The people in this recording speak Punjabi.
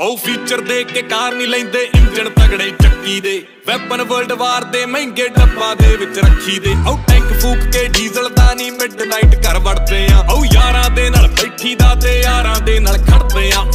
ਉਹ ਫੀਚਰ ਦੇ ਕੇ ਕਾਰ ਨਹੀਂ ਲੈਂਦੇ, ਇੰਜਣ ਤਗੜੇ ਚੱਕੀ ਦੇ। ਵੈਪਨ ਵਰਲਡ ਵਾਰ ਦੇ ਮਹਿੰਗੇ ਡੱਬਾ ਦੇ ਵਿੱਚ ਰੱਖੀ ਦੇ। ਉਹ ਟੈਂਕ ਫੂਕ ਕੇ ਡੀਜ਼ਲ ਦਾ ਨਹੀਂ ਮਿਡਨਾਈਟ ਘਰ ਵੜਦੇ ਆ। ਉਹ ਯਾਰਾਂ ਦੇ ਨਾਲ ਬੈਠੀ ਦਾ ਤੇ ਯਾਰਾਂ ਦੇ ਨਾਲ ਖੜਦੇ ਆ। ਉਹ